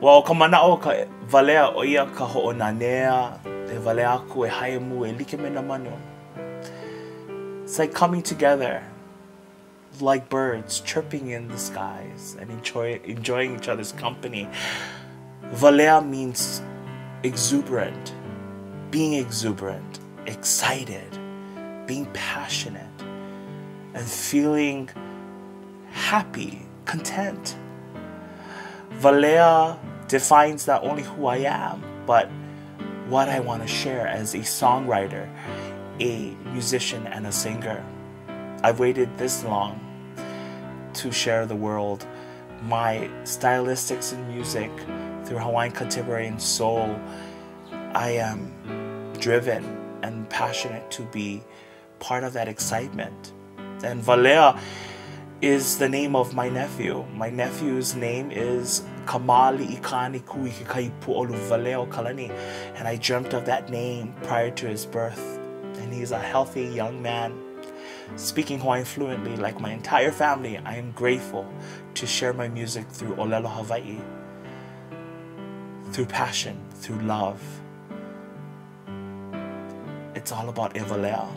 Well, ka manao ka valea o ia ka te valea aku e hae mu e like me na manu. It's like coming together like birds chirping in the skies and enjoy, enjoying each other's company. Walea means exuberant, being exuberant, excited, being passionate, and feeling happy, content. Walea defines not only who I am, but what I want to share as a songwriter, a musician, and a singer. I've waited this long to share the world my stylistics in music through Hawaiian contemporary and soul. I am driven and passionate to be part of that excitement. And Walea is the name of my nephew. My nephew's name is Kamali Ikani Olu Kalani. And I dreamt of that name prior to his birth. And he's a healthy young man speaking Hawaiian fluently like my entire family. I am grateful to share my music through Olelo Hawaii. Through passion, through love. It's all about Evalea.